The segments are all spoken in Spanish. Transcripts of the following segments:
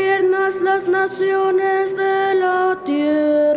gobiernas las naciones de la tierra.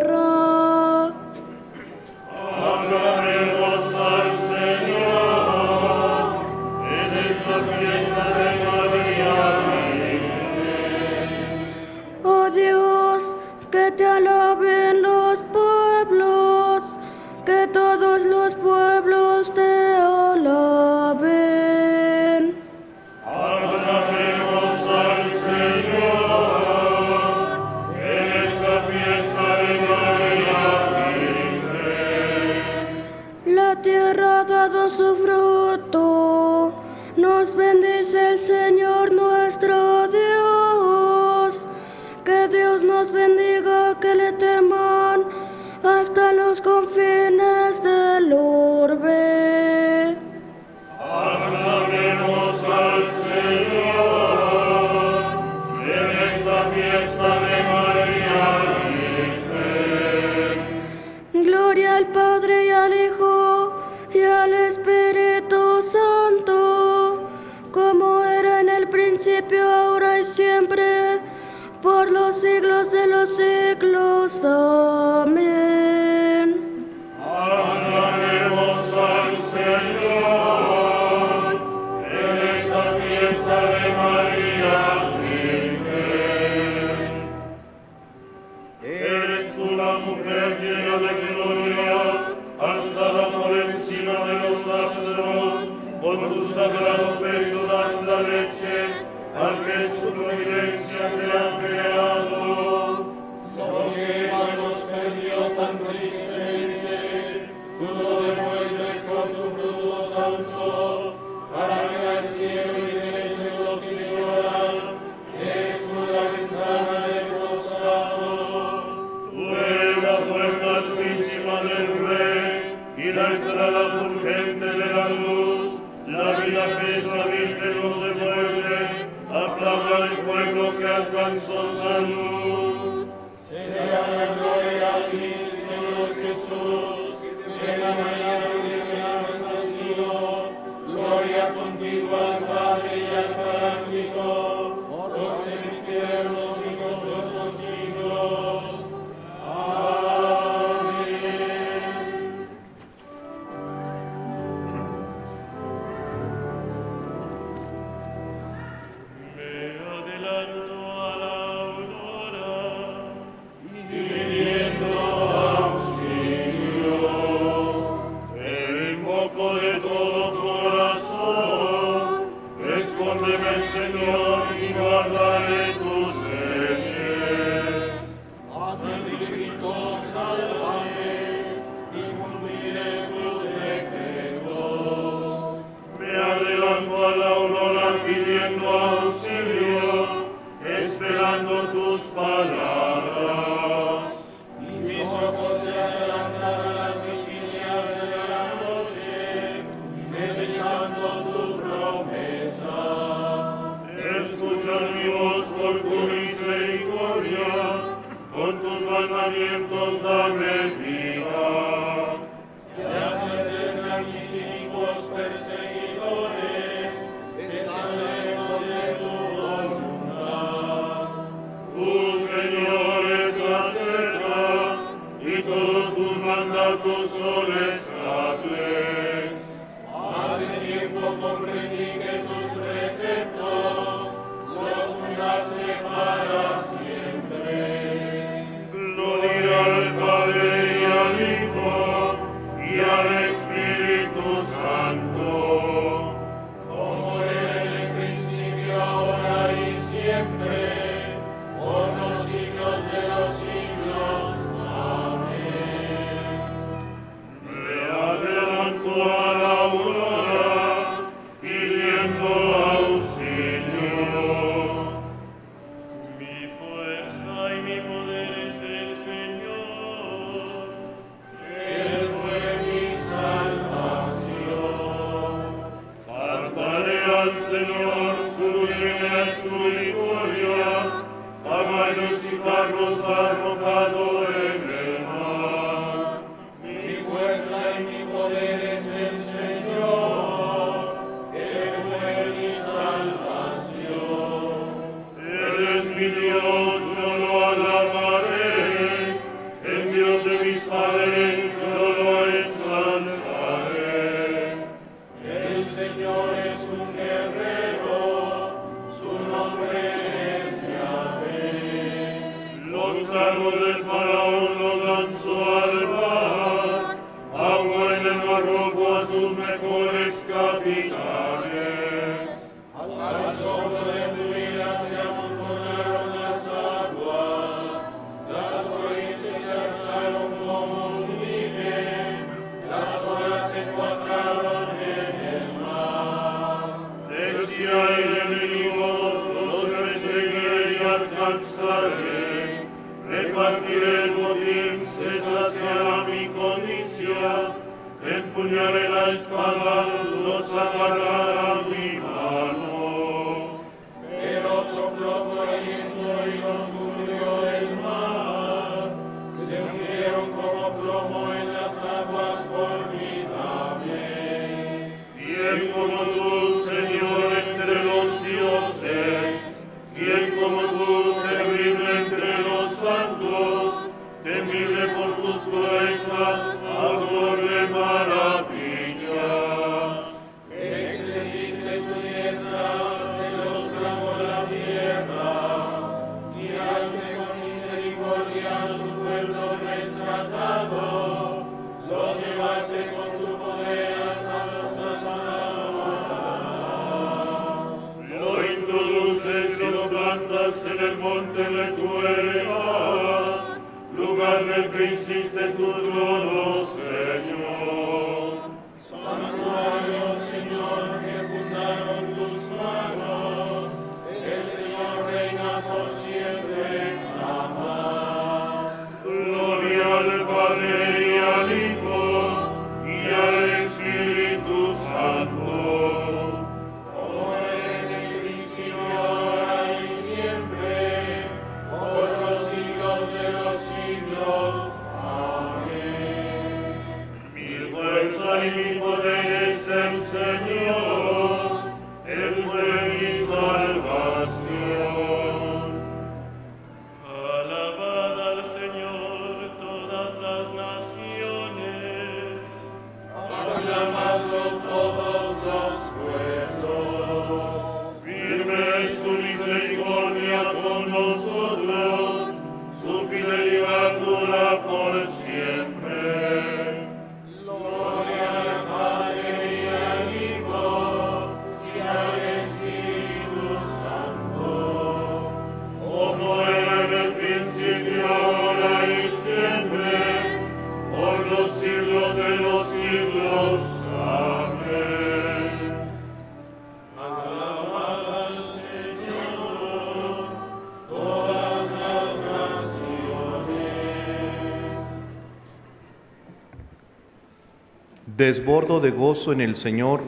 desbordo de gozo en el Señor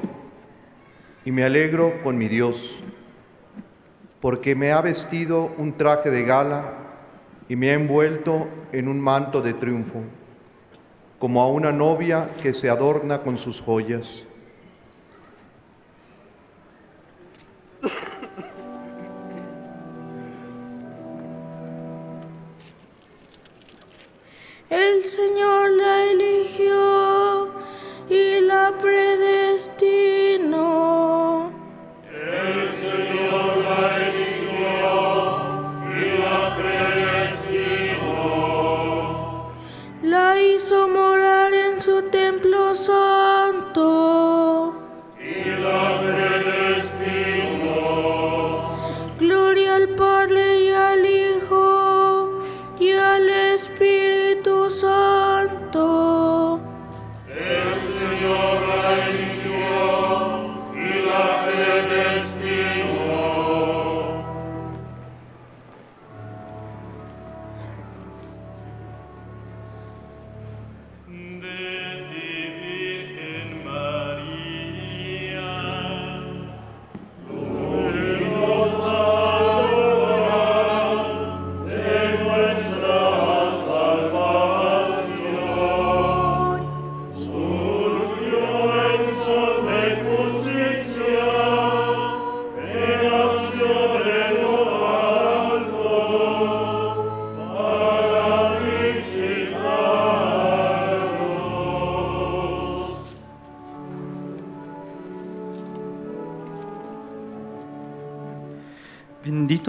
y me alegro con mi Dios, porque me ha vestido un traje de gala y me ha envuelto en un manto de triunfo, como a una novia que se adorna con sus joyas.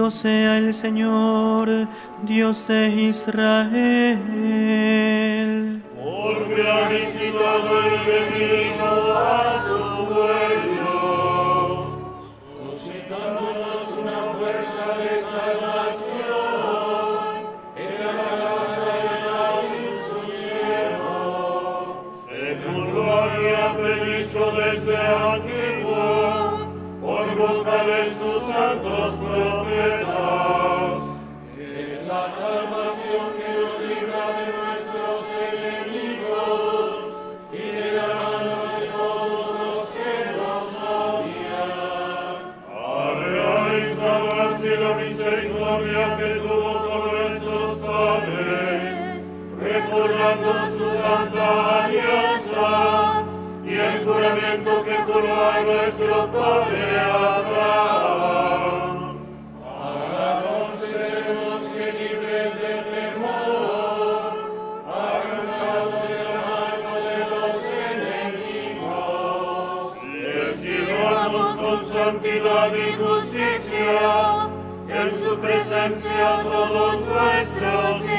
Sea el Señor, Dios de Israel. Porque ha visitado y redimido a su pueblo. suscitándonos una fuerza de salvación en la casa de David su siervo. según lo había predicho desde antiguo, nuestro padre Abraham. Ahora que libres de temor, arrancados de de los enemigos, Le sirvamos con santidad y justicia, en su presencia todos nuestros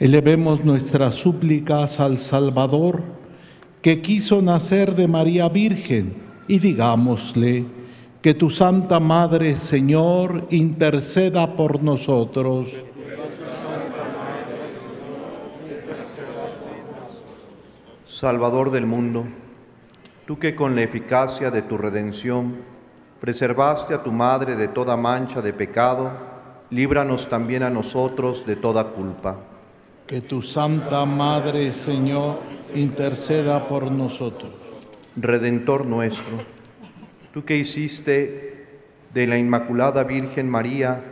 Elevemos nuestras súplicas al Salvador, que quiso nacer de María Virgen, y digámosle, que tu Santa Madre, Señor, interceda por nosotros. Salvador del mundo, tú que con la eficacia de tu redención preservaste a tu madre de toda mancha de pecado, líbranos también a nosotros de toda culpa. Que tu Santa Madre, Señor, interceda por nosotros. Redentor nuestro, tú que hiciste de la Inmaculada Virgen María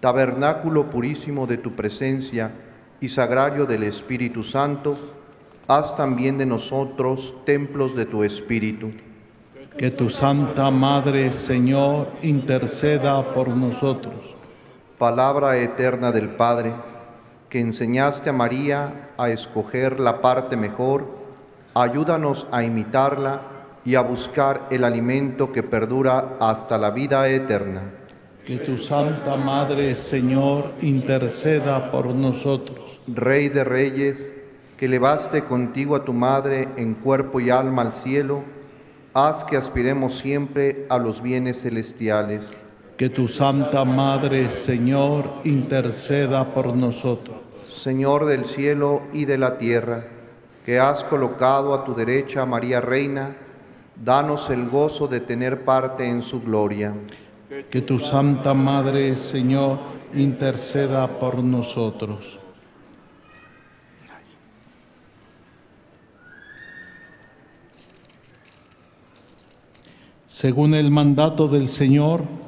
tabernáculo purísimo de tu presencia y sagrario del Espíritu Santo, haz también de nosotros templos de tu Espíritu. Que tu Santa Madre, Señor, interceda por nosotros. Palabra eterna del Padre, que enseñaste a María a escoger la parte mejor, ayúdanos a imitarla y a buscar el alimento que perdura hasta la vida eterna. Que tu Santa Madre, Señor, interceda por nosotros. Rey de Reyes, que elevaste contigo a tu Madre en cuerpo y alma al cielo, haz que aspiremos siempre a los bienes celestiales. Que tu Santa Madre, Señor, interceda por nosotros. Señor del cielo y de la tierra, que has colocado a tu derecha a María Reina, danos el gozo de tener parte en su gloria. Que tu Santa Madre, Señor, interceda por nosotros. Según el mandato del Señor,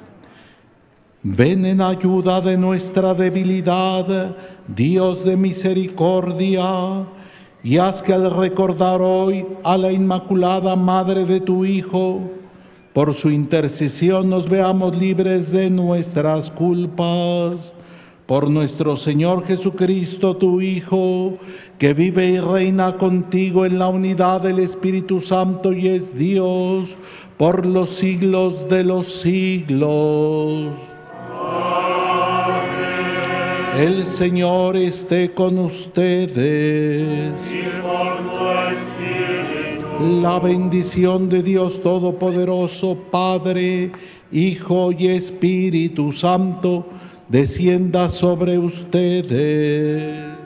Ven en ayuda de nuestra debilidad, Dios de misericordia, y haz que al recordar hoy a la Inmaculada Madre de tu Hijo, por su intercesión nos veamos libres de nuestras culpas. Por nuestro Señor Jesucristo, tu Hijo, que vive y reina contigo en la unidad del Espíritu Santo y es Dios por los siglos de los siglos. El Señor esté con ustedes. La bendición de Dios Todopoderoso, Padre, Hijo y Espíritu Santo, descienda sobre ustedes.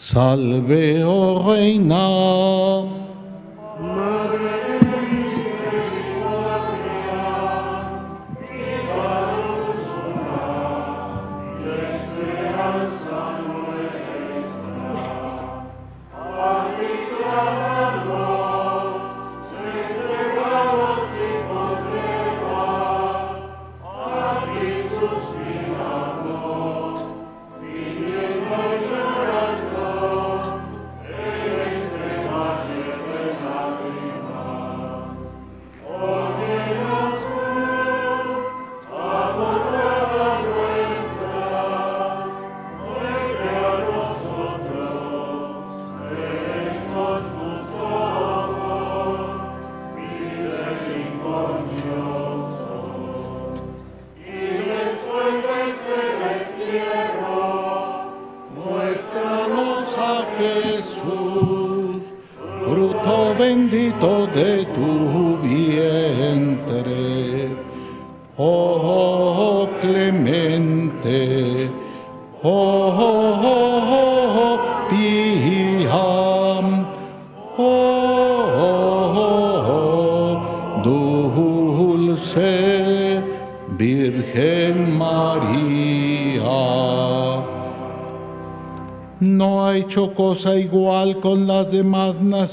Salve, oh Reina. Muéstranos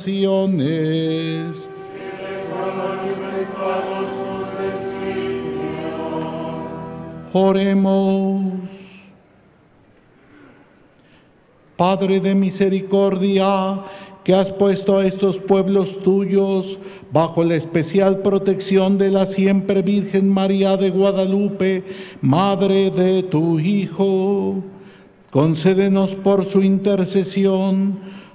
naciones. Oremos. Padre de misericordia, que has puesto a estos pueblos tuyos bajo la especial protección de la siempre Virgen María de Guadalupe, Madre de tu Hijo. Concédenos por su intercesión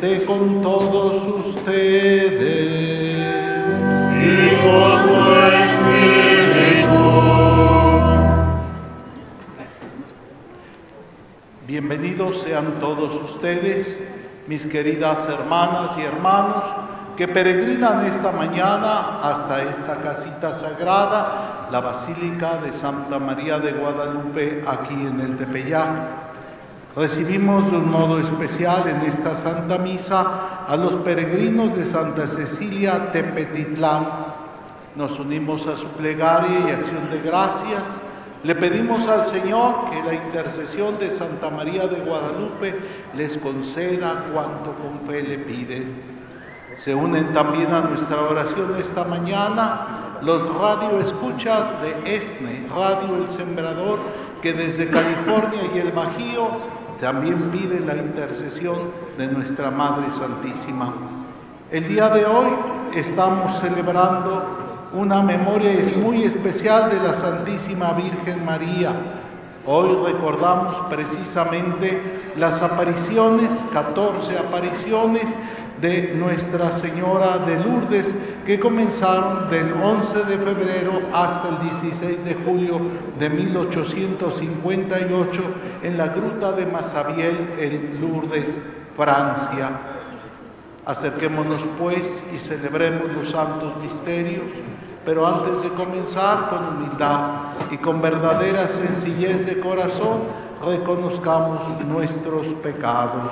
Esté con todos ustedes. Y con tu espíritu. Bienvenidos sean todos ustedes, mis queridas hermanas y hermanos, que peregrinan esta mañana hasta esta casita sagrada, la Basílica de Santa María de Guadalupe, aquí en el Tepeyac. Recibimos de un modo especial en esta Santa Misa a los peregrinos de Santa Cecilia Tepetitlán. Nos unimos a su plegaria y acción de gracias. Le pedimos al Señor que la intercesión de Santa María de Guadalupe les conceda cuanto con fe le piden. Se unen también a nuestra oración esta mañana los radioescuchas de ESNE, Radio El Sembrador, que desde California y el Bajío también pide la intercesión de nuestra Madre Santísima. El día de hoy estamos celebrando una memoria muy especial de la Santísima Virgen María. Hoy recordamos precisamente las apariciones, 14 apariciones de Nuestra Señora de Lourdes que comenzaron del 11 de febrero hasta el 16 de julio de 1858 en la gruta de Masabiel en Lourdes, Francia. Acerquémonos pues y celebremos los santos misterios, pero antes de comenzar con humildad y con verdadera sencillez de corazón, reconozcamos nuestros pecados.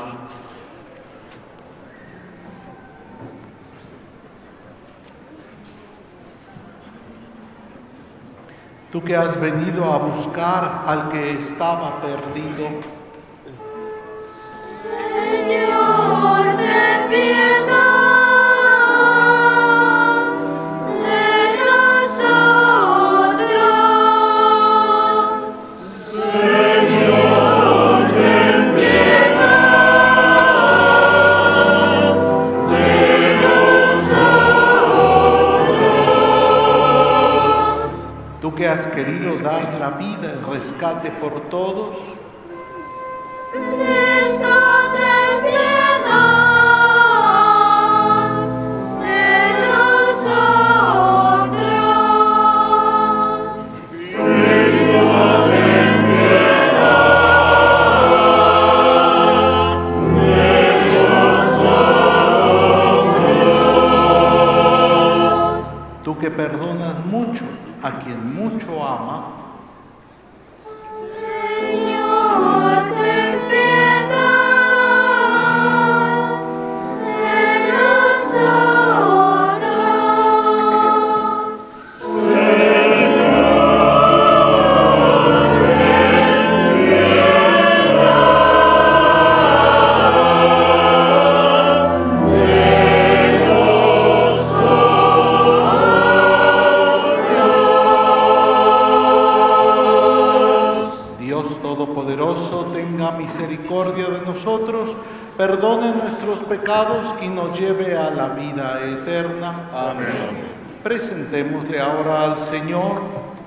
Tú que has venido a buscar al que estaba perdido,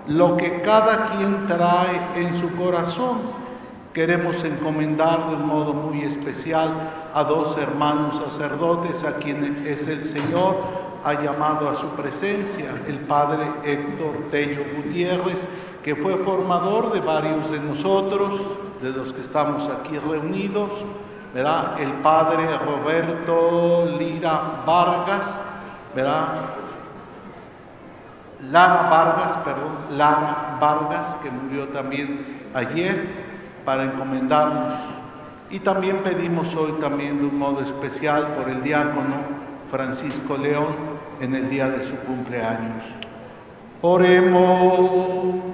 lo que cada quien trae en su corazón. Queremos encomendar de un modo muy especial a dos hermanos sacerdotes a quienes es el Señor ha llamado a su presencia, el Padre Héctor Tello Gutiérrez, que fue formador de varios de nosotros, de los que estamos aquí reunidos, ¿verdad? El Padre Roberto Lira Vargas, ¿verdad? Lara Vargas, perdón, Lara Vargas, que murió también ayer, para encomendarnos. Y también pedimos hoy también de un modo especial por el diácono Francisco León en el día de su cumpleaños. Oremos.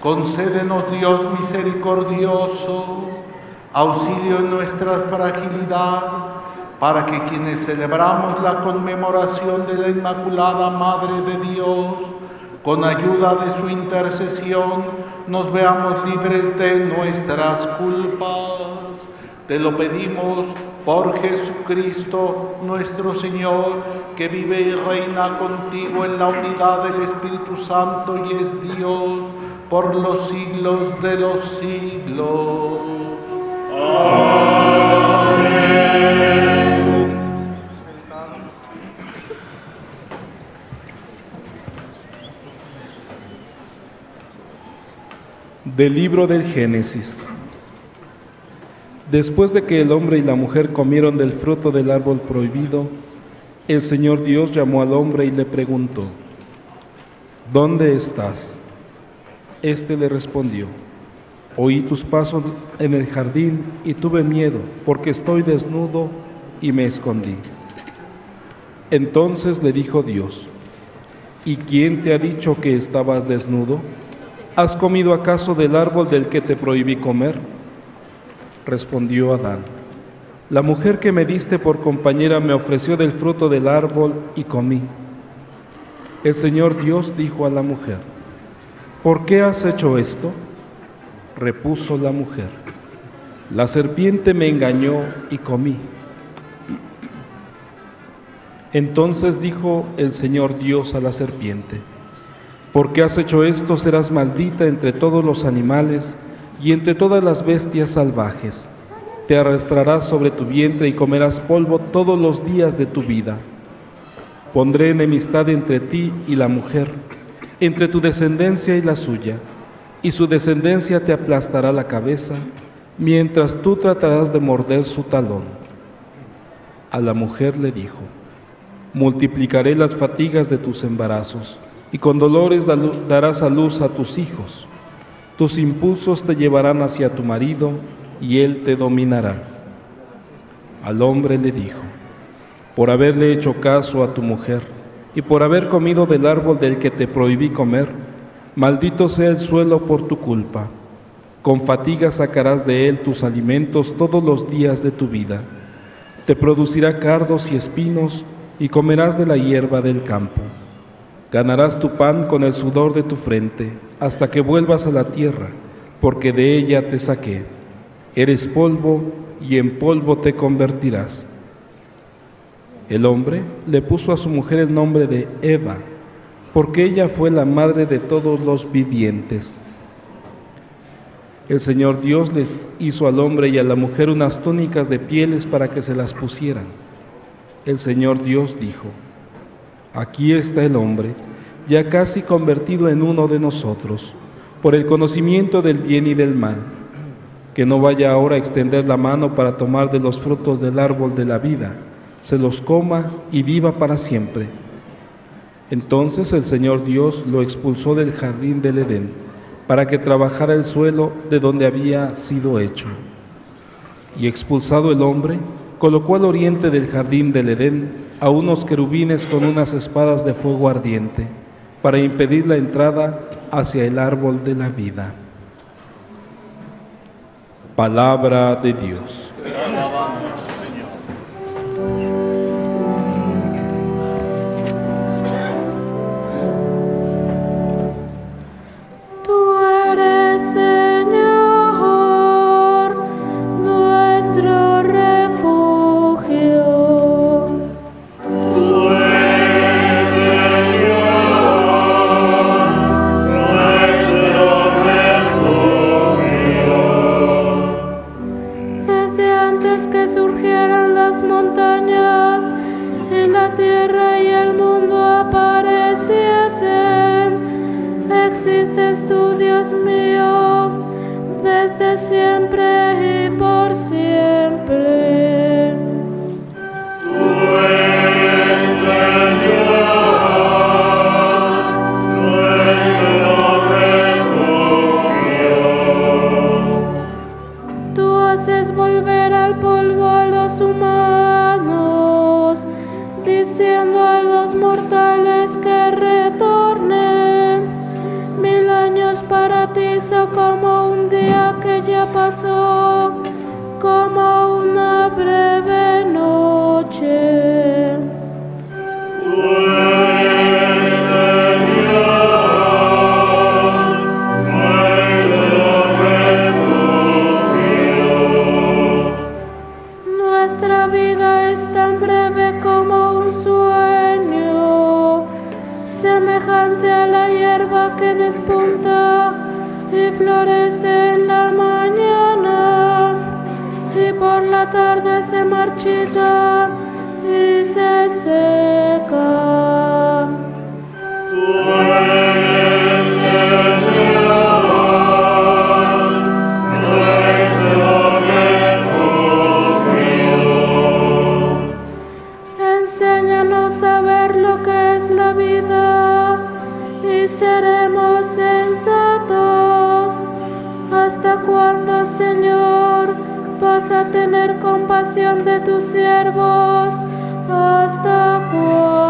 Concédenos Dios misericordioso, auxilio en nuestra fragilidad, para que quienes celebramos la conmemoración de la Inmaculada Madre de Dios, con ayuda de su intercesión, nos veamos libres de nuestras culpas. Te lo pedimos por Jesucristo nuestro Señor, que vive y reina contigo en la unidad del Espíritu Santo y es Dios por los siglos de los siglos. Del libro del Génesis. Después de que el hombre y la mujer comieron del fruto del árbol prohibido, el Señor Dios llamó al hombre y le preguntó, ¿Dónde estás? Este le respondió, Oí tus pasos en el jardín y tuve miedo, porque estoy desnudo y me escondí. Entonces le dijo Dios, ¿y quién te ha dicho que estabas desnudo? ¿Has comido acaso del árbol del que te prohibí comer? Respondió Adán, la mujer que me diste por compañera me ofreció del fruto del árbol y comí. El Señor Dios dijo a la mujer, ¿por qué has hecho esto? Repuso la mujer, la serpiente me engañó y comí. Entonces dijo el Señor Dios a la serpiente, porque has hecho esto serás maldita entre todos los animales y entre todas las bestias salvajes. Te arrastrarás sobre tu vientre y comerás polvo todos los días de tu vida. Pondré enemistad entre ti y la mujer, entre tu descendencia y la suya, y su descendencia te aplastará la cabeza, mientras tú tratarás de morder su talón. A la mujer le dijo, multiplicaré las fatigas de tus embarazos y con dolores darás a luz a tus hijos. Tus impulsos te llevarán hacia tu marido y él te dominará. Al hombre le dijo, por haberle hecho caso a tu mujer y por haber comido del árbol del que te prohibí comer, maldito sea el suelo por tu culpa. Con fatiga sacarás de él tus alimentos todos los días de tu vida. Te producirá cardos y espinos y comerás de la hierba del campo. Ganarás tu pan con el sudor de tu frente hasta que vuelvas a la tierra, porque de ella te saqué. Eres polvo y en polvo te convertirás. El hombre le puso a su mujer el nombre de Eva, porque ella fue la madre de todos los vivientes. El Señor Dios les hizo al hombre y a la mujer unas túnicas de pieles para que se las pusieran. El Señor Dios dijo, Aquí está el hombre, ya casi convertido en uno de nosotros, por el conocimiento del bien y del mal, que no vaya ahora a extender la mano para tomar de los frutos del árbol de la vida, se los coma y viva para siempre. Entonces el Señor Dios lo expulsó del jardín del Edén, para que trabajara el suelo de donde había sido hecho. Y expulsado el hombre, colocó al oriente del jardín del Edén a unos querubines con unas espadas de fuego ardiente para impedir la entrada hacia el árbol de la vida. Palabra de Dios. como una breve noche. Nuestra vida es tan breve como un sueño, semejante a la hierba que despunta y florece. La tarde se marchita y se seca. A tener compasión de tus siervos? ¿Hasta cuándo?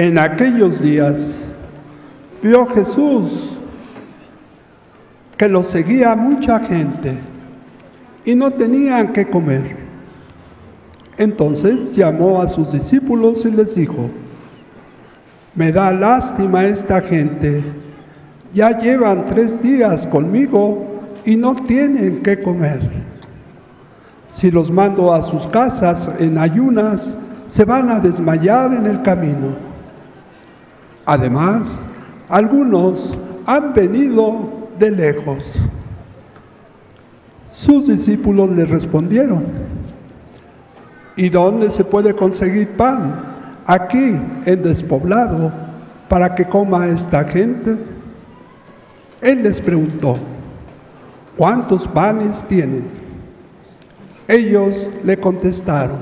En aquellos días vio Jesús que lo seguía mucha gente y no tenían que comer. Entonces llamó a sus discípulos y les dijo, me da lástima esta gente, ya llevan tres días conmigo y no tienen que comer. Si los mando a sus casas en ayunas, se van a desmayar en el camino. Además, algunos han venido de lejos. Sus discípulos le respondieron, ¿y dónde se puede conseguir pan? Aquí, en despoblado, para que coma esta gente. Él les preguntó, ¿cuántos panes tienen? Ellos le contestaron,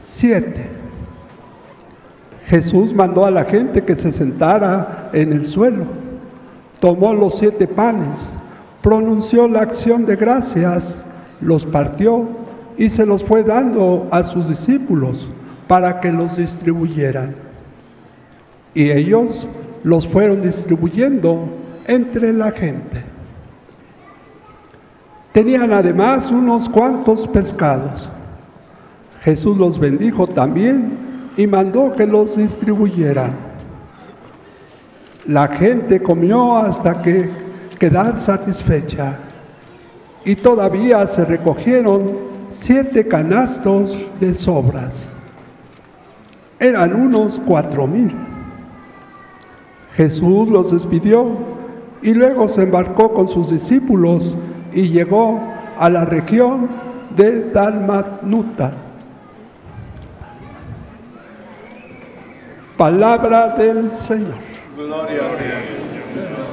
siete. Jesús mandó a la gente que se sentara en el suelo, tomó los siete panes, pronunció la acción de gracias, los partió y se los fue dando a sus discípulos para que los distribuyeran. Y ellos los fueron distribuyendo entre la gente. Tenían además unos cuantos pescados. Jesús los bendijo también y mandó que los distribuyeran. La gente comió hasta que quedar satisfecha y todavía se recogieron siete canastos de sobras. Eran unos cuatro mil. Jesús los despidió y luego se embarcó con sus discípulos y llegó a la región de Dalmanuta. Palabra del Señor. Gloria a.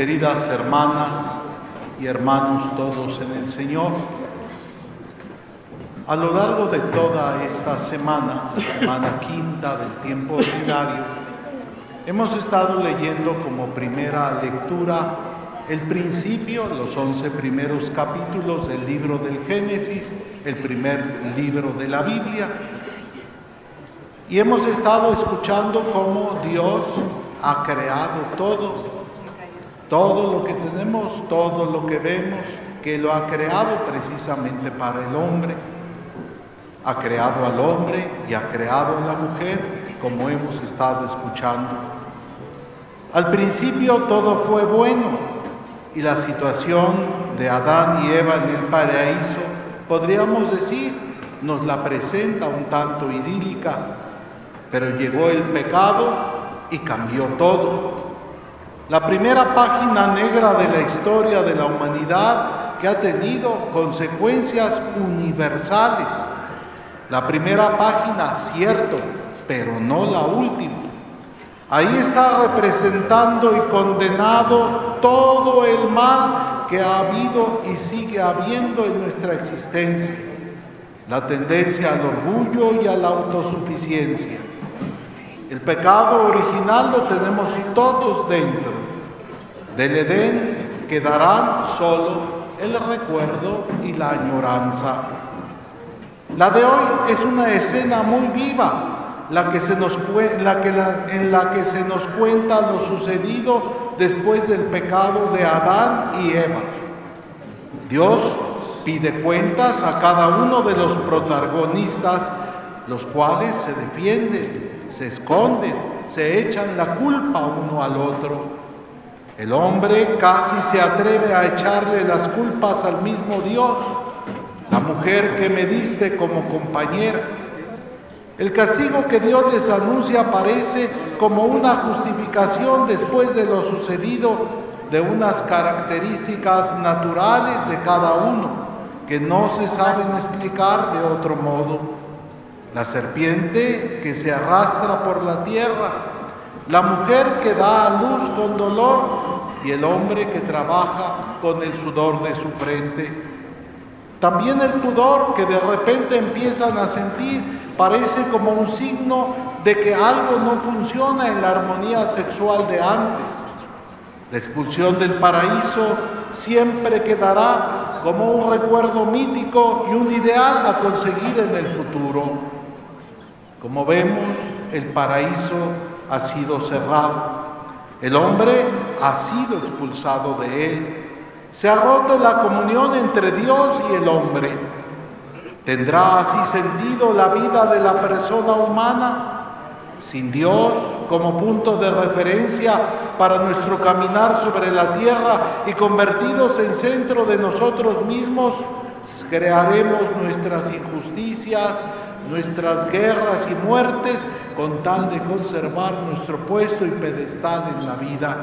queridas hermanas y hermanos todos en el Señor. A lo largo de toda esta semana, la semana quinta del tiempo ordinario, hemos estado leyendo como primera lectura el principio, los once primeros capítulos del libro del Génesis, el primer libro de la Biblia. Y hemos estado escuchando cómo Dios ha creado todo, todo lo que tenemos, todo lo que vemos, que lo ha creado precisamente para el hombre. Ha creado al hombre y ha creado a la mujer, como hemos estado escuchando. Al principio todo fue bueno y la situación de Adán y Eva en el paraíso, podríamos decir, nos la presenta un tanto idílica, pero llegó el pecado y cambió todo. La primera página negra de la historia de la humanidad que ha tenido consecuencias universales. La primera página, cierto, pero no la última. Ahí está representando y condenado todo el mal que ha habido y sigue habiendo en nuestra existencia. La tendencia al orgullo y a la autosuficiencia. El pecado original lo tenemos todos dentro. Del Edén quedarán solo el recuerdo y la añoranza. La de hoy es una escena muy viva, la que se nos, en la que se nos cuenta lo sucedido después del pecado de Adán y Eva. Dios pide cuentas a cada uno de los protagonistas, los cuales se defienden, se esconden, se echan la culpa uno al otro. El hombre casi se atreve a echarle las culpas al mismo Dios, la mujer que me diste como compañera. El castigo que Dios les anuncia parece como una justificación después de lo sucedido de unas características naturales de cada uno que no se saben explicar de otro modo. La serpiente que se arrastra por la tierra, la mujer que da a luz con dolor y el hombre que trabaja con el sudor de su frente. También el pudor que de repente empiezan a sentir parece como un signo de que algo no funciona en la armonía sexual de antes. La expulsión del paraíso siempre quedará como un recuerdo mítico y un ideal a conseguir en el futuro. Como vemos, el paraíso ha sido cerrado. El hombre ha sido expulsado de él. Se ha roto la comunión entre Dios y el hombre. ¿Tendrá así sentido la vida de la persona humana? Sin Dios como punto de referencia para nuestro caminar sobre la tierra y convertidos en centro de nosotros mismos, crearemos nuestras injusticias, nuestras guerras y muertes con tal de conservar nuestro puesto y pedestal en la vida.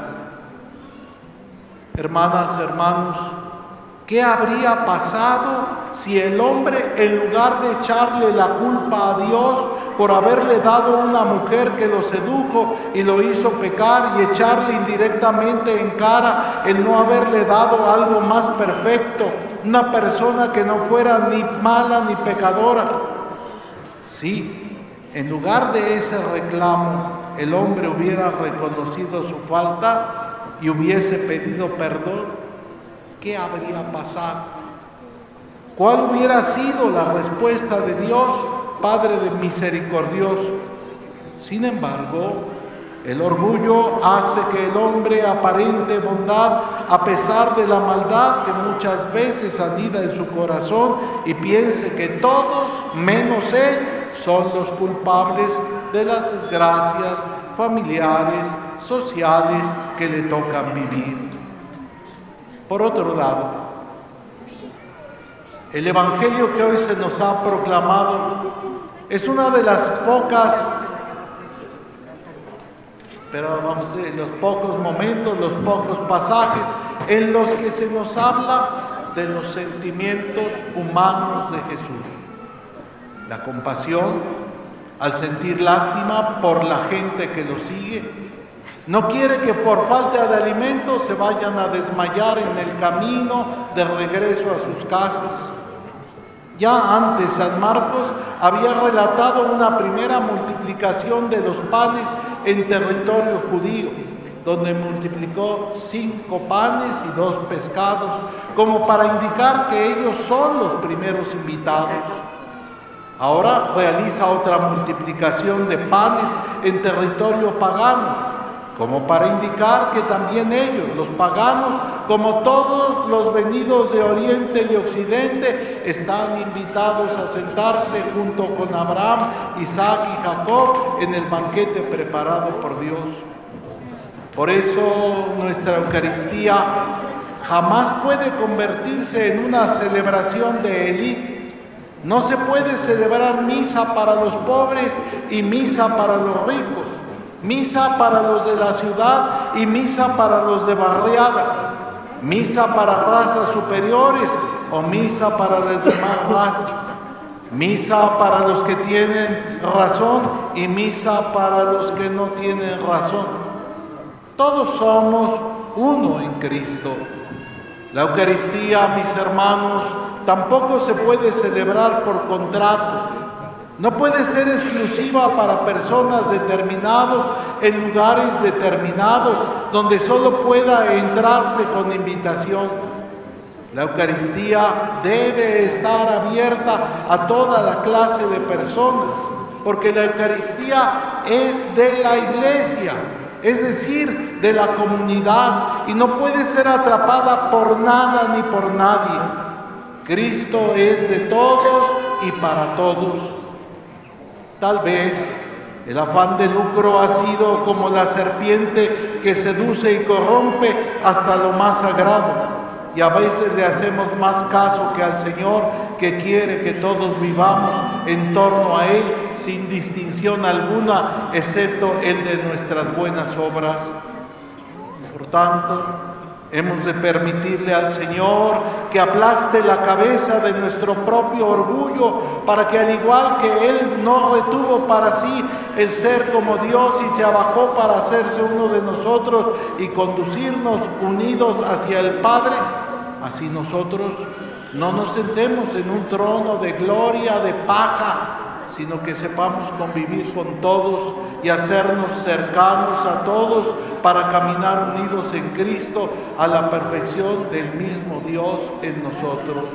Hermanas, hermanos, ¿qué habría pasado si el hombre, en lugar de echarle la culpa a Dios por haberle dado una mujer que lo sedujo y lo hizo pecar y echarle indirectamente en cara el no haberle dado algo más perfecto, una persona que no fuera ni mala ni pecadora? Sí, en lugar de ese reclamo, el hombre hubiera reconocido su falta y hubiese pedido perdón, ¿qué habría pasado? ¿Cuál hubiera sido la respuesta de Dios, Padre de misericordioso? Sin embargo, el orgullo hace que el hombre aparente bondad a pesar de la maldad que muchas veces anida en su corazón y piense que todos, menos él, son los culpables de las desgracias familiares, sociales que le tocan vivir. Por otro lado, el Evangelio que hoy se nos ha proclamado es una de las pocas pero vamos a decir, los pocos momentos, los pocos pasajes en los que se nos habla de los sentimientos humanos de Jesús. La compasión al sentir lástima por la gente que lo sigue. No quiere que por falta de alimento se vayan a desmayar en el camino de regreso a sus casas. Ya antes San Marcos había relatado una primera multiplicación de los panes en territorio judío, donde multiplicó cinco panes y dos pescados, como para indicar que ellos son los primeros invitados. Ahora realiza otra multiplicación de panes en territorio pagano, como para indicar que también ellos, los paganos, como todos los venidos de Oriente y Occidente, están invitados a sentarse junto con Abraham, Isaac y Jacob en el banquete preparado por Dios. Por eso nuestra Eucaristía jamás puede convertirse en una celebración de élite. No se puede celebrar misa para los pobres y misa para los ricos misa para los de la ciudad y misa para los de barriada, misa para razas superiores o misa para las demás razas, misa para los que tienen razón y misa para los que no tienen razón. Todos somos uno en Cristo. La Eucaristía, mis hermanos, tampoco se puede celebrar por contrato no puede ser exclusiva para personas determinados en lugares determinados donde solo pueda entrarse con invitación. La Eucaristía debe estar abierta a toda la clase de personas, porque la Eucaristía es de la iglesia, es decir, de la comunidad, y no puede ser atrapada por nada ni por nadie. Cristo es de todos y para todos. Tal vez el afán de lucro ha sido como la serpiente que seduce y corrompe hasta lo más sagrado. Y a veces le hacemos más caso que al Señor que quiere que todos vivamos en torno a Él sin distinción alguna, excepto el de nuestras buenas obras. Por tanto, Hemos de permitirle al Señor que aplaste la cabeza de nuestro propio orgullo para que al igual que Él no retuvo para sí el ser como Dios y se abajó para hacerse uno de nosotros y conducirnos unidos hacia el Padre, así nosotros no nos sentemos en un trono de gloria, de paja, sino que sepamos convivir con todos y hacernos cercanos a todos para caminar unidos en Cristo a la perfección del mismo Dios en nosotros.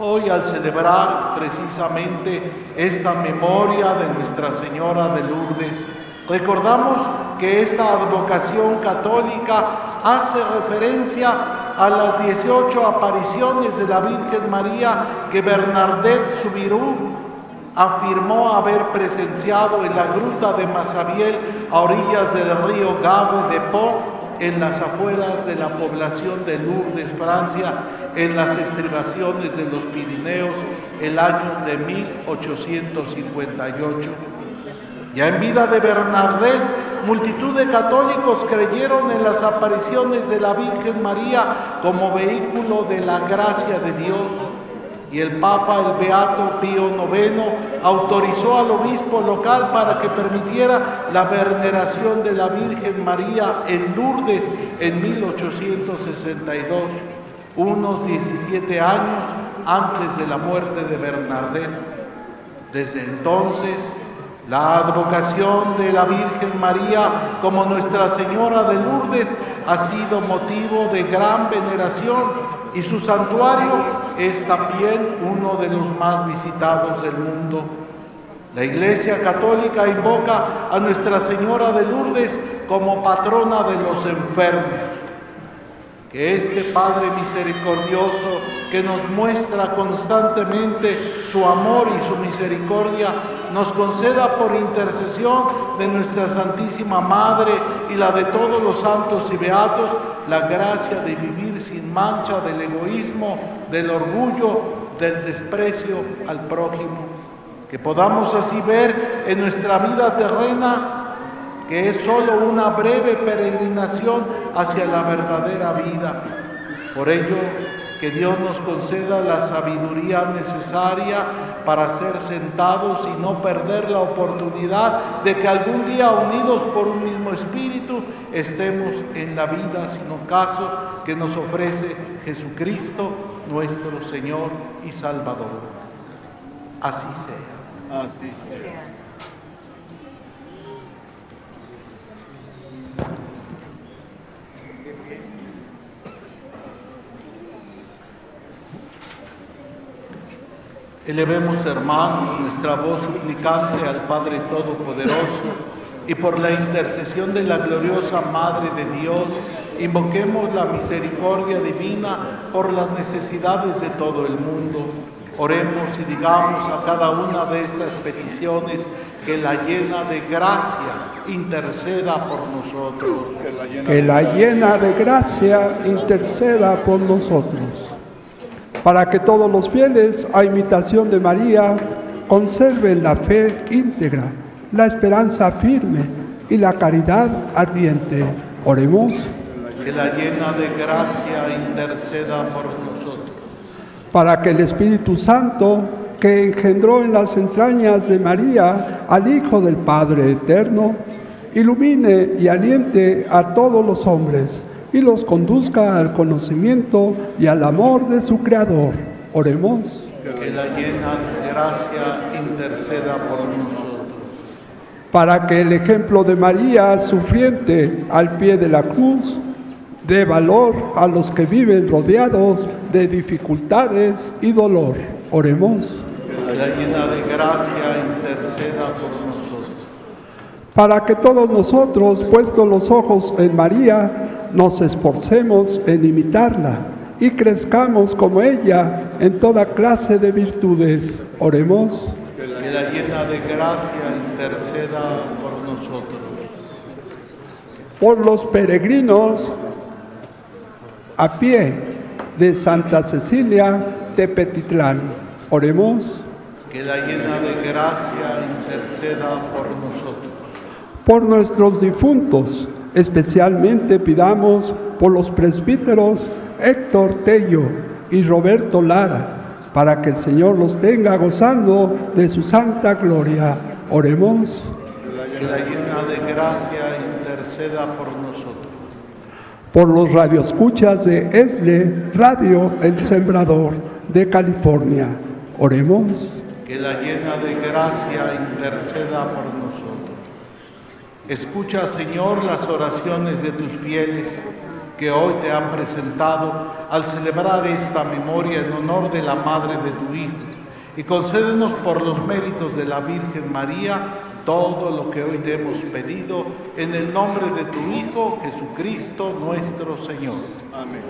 Hoy al celebrar precisamente esta memoria de Nuestra Señora de Lourdes, recordamos que esta advocación católica hace referencia a las 18 apariciones de la Virgen María que Bernadette Subirú afirmó haber presenciado en la gruta de Masabiel a orillas del río Gave de Po, en las afueras de la población de Lourdes, Francia, en las estribaciones de los Pirineos, el año de 1858. Ya en vida de Bernardet, multitud de católicos creyeron en las apariciones de la Virgen María como vehículo de la gracia de Dios. Y el Papa, el Beato Pío IX, autorizó al obispo local para que permitiera la veneración de la Virgen María en Lourdes en 1862, unos 17 años antes de la muerte de Bernardet. Desde entonces, la advocación de la Virgen María como Nuestra Señora de Lourdes ha sido motivo de gran veneración y su santuario es también uno de los más visitados del mundo. La Iglesia Católica invoca a Nuestra Señora de Lourdes como patrona de los enfermos. Que este Padre misericordioso que nos muestra constantemente su amor y su misericordia, nos conceda por intercesión de nuestra Santísima Madre y la de todos los santos y beatos la gracia de vivir sin mancha del egoísmo, del orgullo, del desprecio al prójimo. Que podamos así ver en nuestra vida terrena que es solo una breve peregrinación hacia la verdadera vida. Por ello, que Dios nos conceda la sabiduría necesaria para ser sentados y no perder la oportunidad de que algún día unidos por un mismo espíritu estemos en la vida sin ocaso que nos ofrece Jesucristo, nuestro Señor y Salvador. Así sea. Así sea. Elevemos, hermanos, nuestra voz suplicante al Padre Todopoderoso y por la intercesión de la gloriosa Madre de Dios, invoquemos la misericordia divina por las necesidades de todo el mundo. Oremos y digamos a cada una de estas peticiones que la llena de gracia interceda por nosotros. Que la llena de gracia interceda por nosotros. Para que todos los fieles, a imitación de María, conserven la fe íntegra, la esperanza firme y la caridad ardiente. Oremos. Que la llena de gracia interceda por nosotros. Para que el Espíritu Santo que engendró en las entrañas de María al Hijo del Padre Eterno, ilumine y aliente a todos los hombres y los conduzca al conocimiento y al amor de su Creador. Oremos. Que la llena de gracia interceda por nosotros. Para que el ejemplo de María sufriente al pie de la cruz dé valor a los que viven rodeados de dificultades y dolor. Oremos la llena de gracia interceda por nosotros. Para que todos nosotros, puestos los ojos en María, nos esforcemos en imitarla y crezcamos como ella en toda clase de virtudes. Oremos. Que la llena de gracia interceda por nosotros. Por los peregrinos a pie de Santa Cecilia de Petitlán. Oremos que la llena de gracia interceda por nosotros. Por nuestros difuntos, especialmente pidamos por los presbíteros Héctor Tello y Roberto Lara, para que el Señor los tenga gozando de su santa gloria. Oremos. Que la llena de gracia interceda por nosotros. Por los radioescuchas de ESLE Radio El Sembrador de California. Oremos que la llena de gracia interceda por nosotros. Escucha, Señor, las oraciones de tus fieles que hoy te han presentado al celebrar esta memoria en honor de la Madre de tu Hijo y concédenos por los méritos de la Virgen María todo lo que hoy te hemos pedido en el nombre de tu Hijo Jesucristo nuestro Señor. Amén.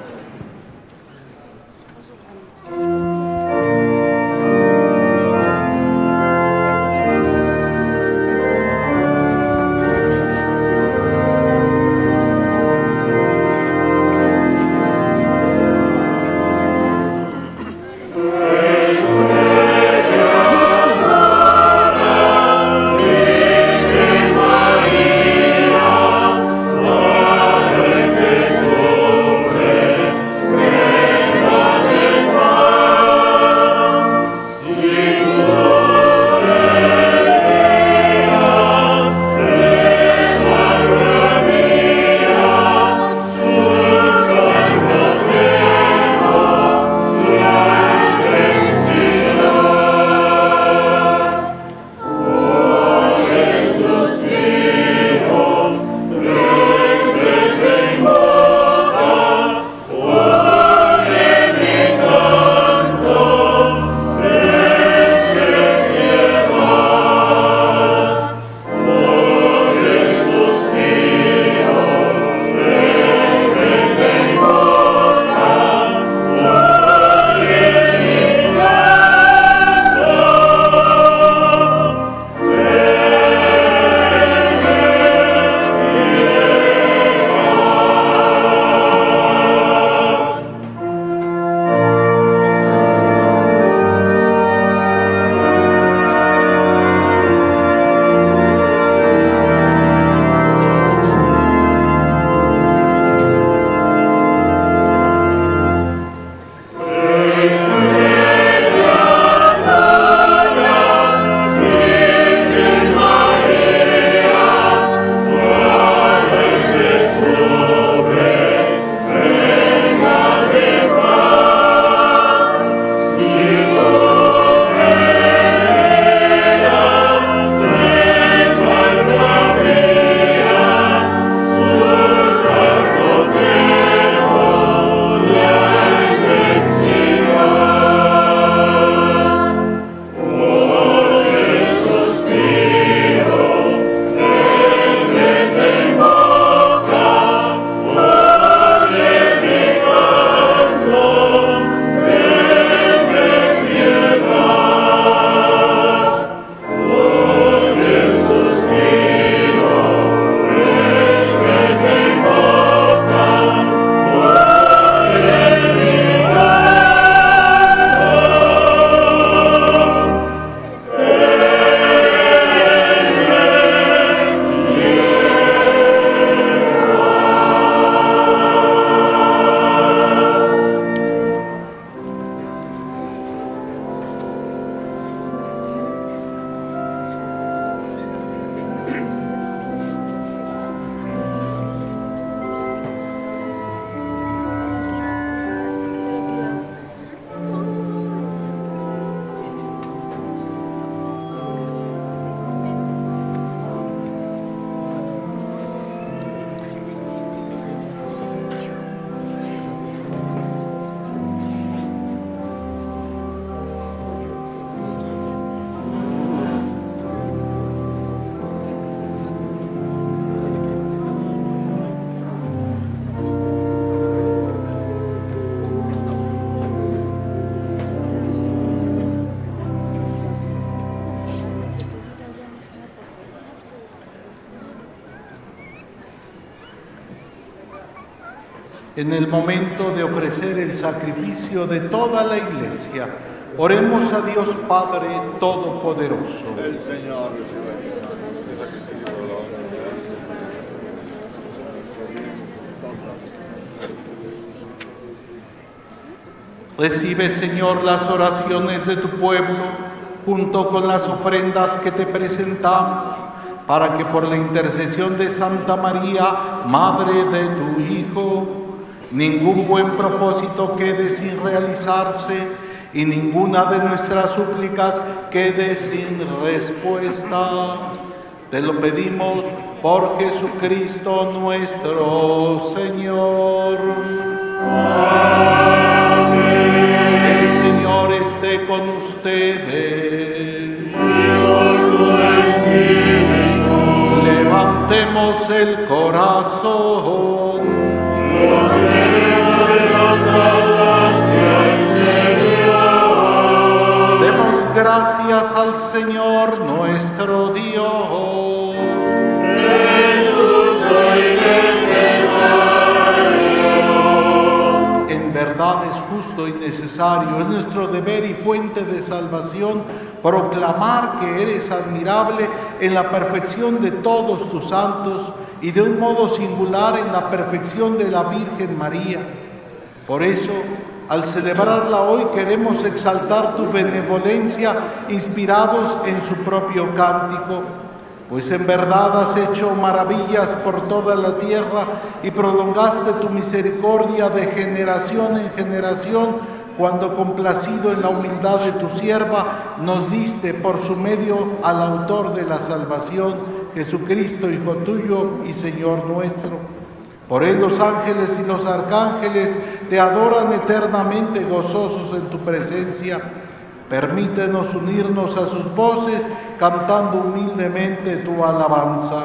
De toda la iglesia, oremos a Dios Padre Todopoderoso. El Señor Recibe, Señor, las oraciones de tu pueblo junto con las ofrendas que te presentamos, para que por la intercesión de Santa María, Madre de tu Hijo, ningún buen propósito quede sin realizarse y ninguna de nuestras súplicas quede sin respuesta. Te lo pedimos por Jesucristo nuestro Señor. El Señor esté con ustedes. Levantemos el corazón. Gracias al Señor nuestro Dios. En verdad es justo y necesario, es nuestro deber y fuente de salvación proclamar que eres admirable en la perfección de todos tus santos y de un modo singular en la perfección de la Virgen María. Por eso, al celebrarla hoy queremos exaltar tu benevolencia inspirados en su propio cántico, pues en verdad has hecho maravillas por toda la tierra y prolongaste tu misericordia de generación en generación cuando complacido en la humildad de tu sierva nos diste por su medio al autor de la salvación, Jesucristo, Hijo tuyo y Señor nuestro. Por él los ángeles y los arcángeles te adoran eternamente gozosos en tu presencia. Permítenos unirnos a sus voces cantando humildemente tu alabanza.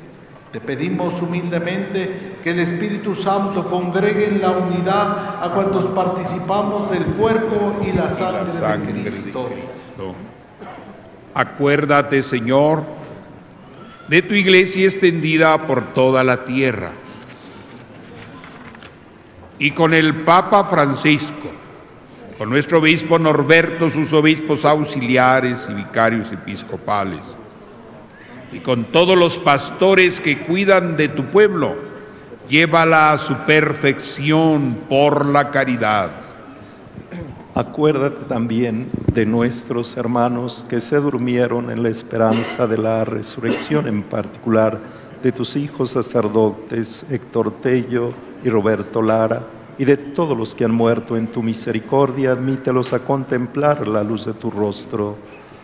Te pedimos humildemente que el Espíritu Santo congregue en la unidad a cuantos participamos del cuerpo y la sangre, de Cristo. Acuérdate, Señor, de tu iglesia extendida por toda la tierra. Y con el Papa Francisco, con nuestro obispo Norberto, sus obispos auxiliares y vicarios episcopales, y con todos los pastores que cuidan de tu pueblo, llévala a su perfección por la caridad. Acuérdate también de nuestros hermanos que se durmieron en la esperanza de la resurrección, en particular de tus hijos sacerdotes Héctor Tello y Roberto Lara, y de todos los que han muerto en tu misericordia, admítelos a contemplar la luz de tu rostro.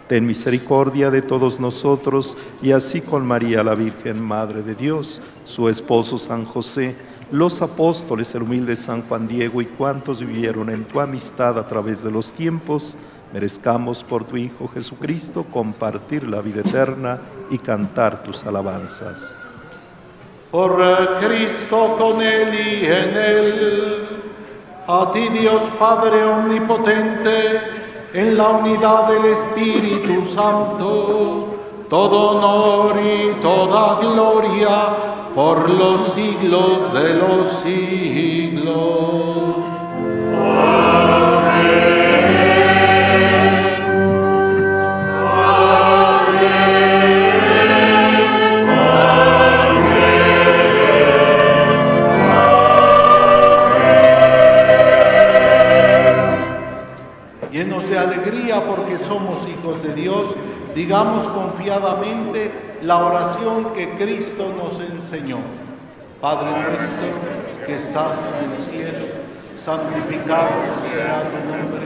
Ten misericordia de todos nosotros y así con María la Virgen, Madre de Dios, su esposo San José, los apóstoles, el humilde San Juan Diego y cuantos vivieron en tu amistad a través de los tiempos, merezcamos por tu Hijo Jesucristo compartir la vida eterna y cantar tus alabanzas. Por Cristo con Él y en Él, a ti Dios Padre Omnipotente, en la unidad del Espíritu Santo, todo honor y toda gloria por los siglos de los siglos. Porque somos hijos de Dios, digamos confiadamente la oración que Cristo nos enseñó. Padre nuestro que estás en el cielo, santificado sea tu nombre,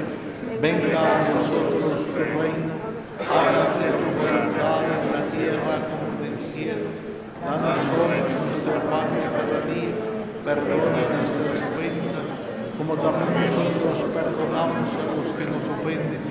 venga a nosotros tu reino, hágase tu voluntad en la tierra como en el cielo. Danos hoy nuestro pan de cada día, perdona nuestras ofensas, como también nosotros perdonamos a los que nos ofenden.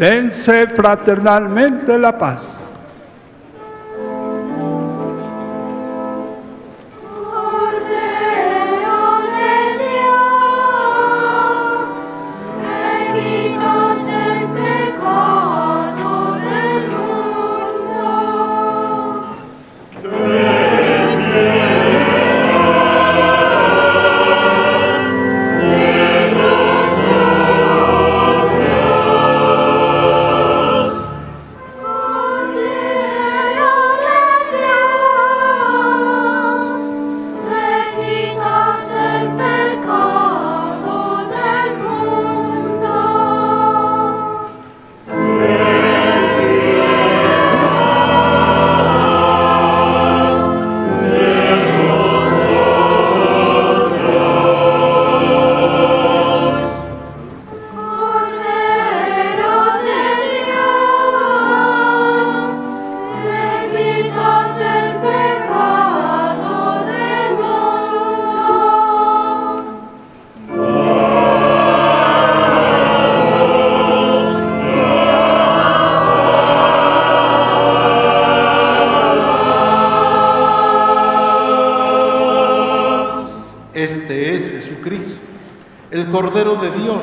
Dense fraternalmente la paz. Cordero de Dios,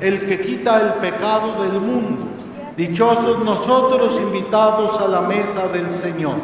el que quita el pecado del mundo. Dichosos nosotros invitados a la mesa del Señor.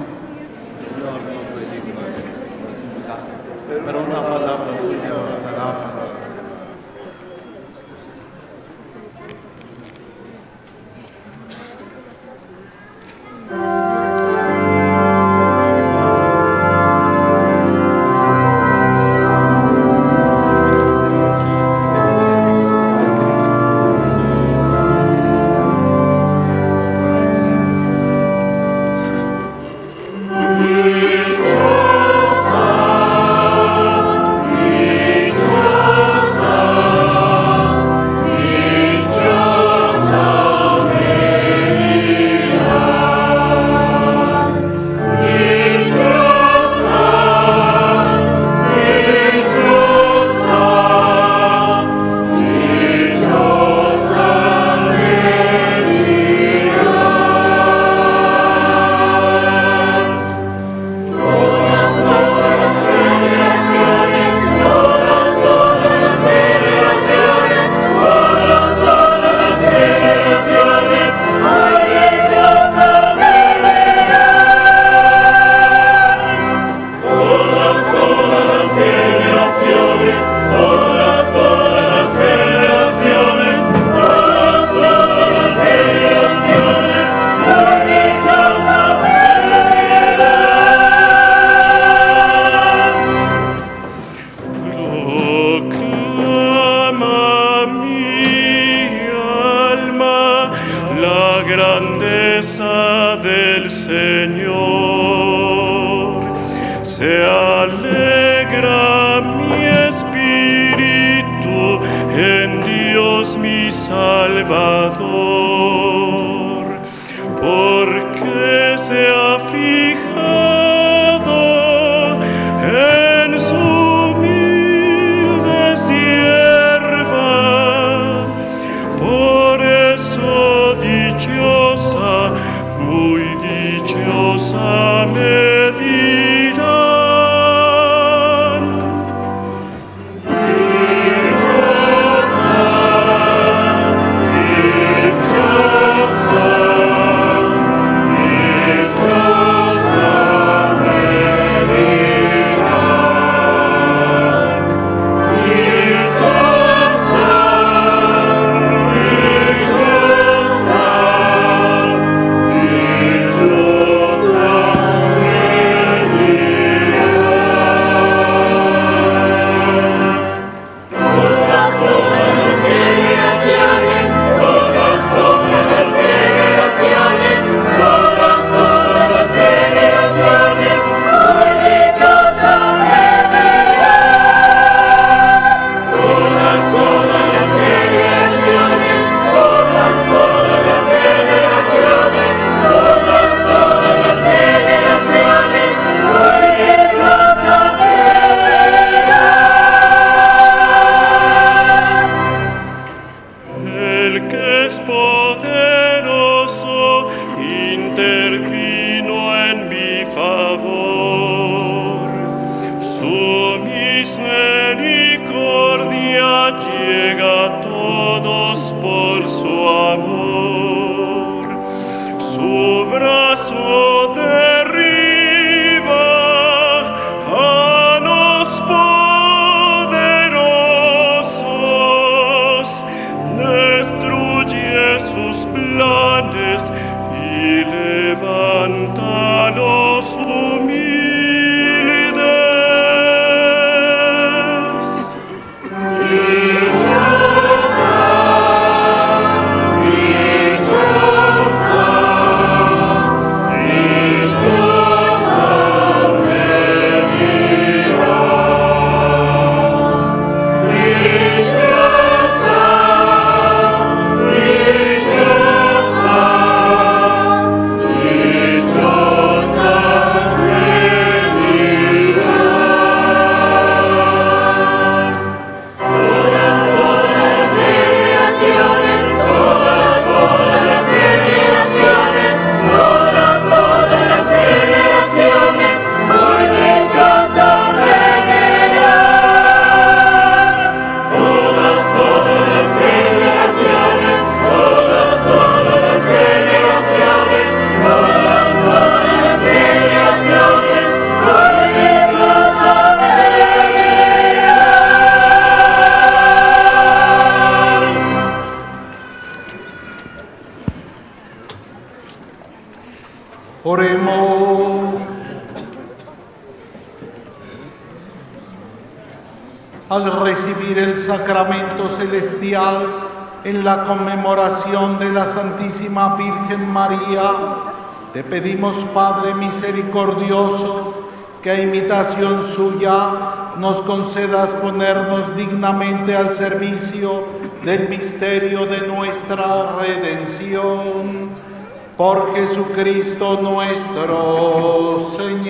En la conmemoración de la Santísima Virgen María, te pedimos, Padre misericordioso, que a imitación suya nos concedas ponernos dignamente al servicio del misterio de nuestra redención. Por Jesucristo nuestro Señor.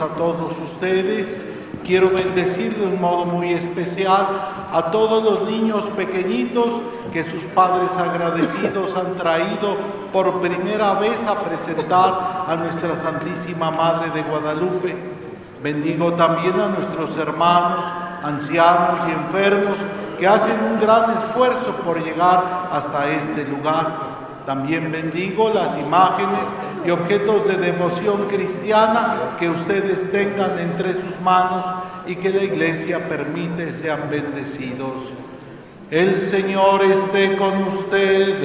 A todos ustedes, quiero bendecir de un modo muy especial a todos los niños pequeñitos que sus padres agradecidos han traído por primera vez a presentar a nuestra Santísima Madre de Guadalupe. Bendigo también a nuestros hermanos, ancianos y enfermos que hacen un gran esfuerzo por llegar hasta este lugar. También bendigo las imágenes y objetos de devoción cristiana que ustedes tengan entre sus manos y que la iglesia permite sean bendecidos. El Señor esté con ustedes.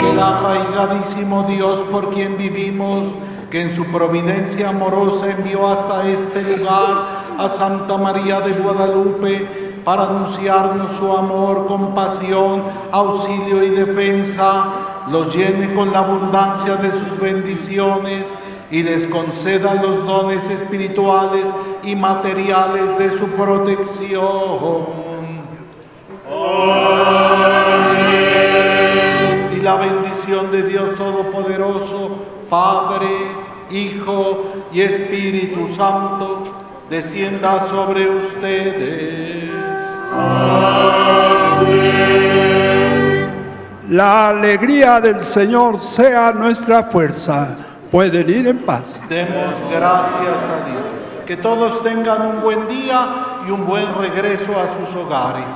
Que el arraigadísimo Dios por quien vivimos, que en su providencia amorosa envió hasta este lugar a Santa María de Guadalupe para anunciarnos su amor, compasión, auxilio y defensa, los llene con la abundancia de sus bendiciones y les conceda los dones espirituales y materiales de su protección. Y la bendición de Dios Todopoderoso, Padre, Hijo y Espíritu Santo, descienda sobre ustedes. La alegría del Señor sea nuestra fuerza. Pueden ir en paz. Demos gracias a Dios. Que todos tengan un buen día y un buen regreso a sus hogares.